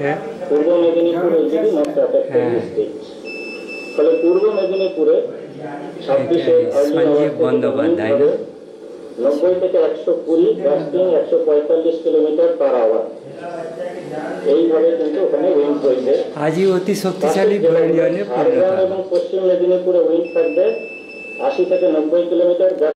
হ্যাঁ। পূর্ব মেদিনীপুর will হ্যাঁ। মাত্র ফলে হ্যাঁ। পূর্ব মেদিনীপুরে ছাব্বিশে বন্দ্যোপাধ্যায় নব্বই থেকে একশো কুড়ি একশো পঁয়তাল্লিশ কিলোমিটার পার আওয়ার এইভাবে কিন্তু ওখানে উইন্ড বইছে আজই অতি শক্তিশালী ঘূর্ণিঝড়ে পরিণত। এবং পশ্চিম মেদিনীপুরে উইন্ড থাকবে আশি থেকে নব্বই কিলোমিটার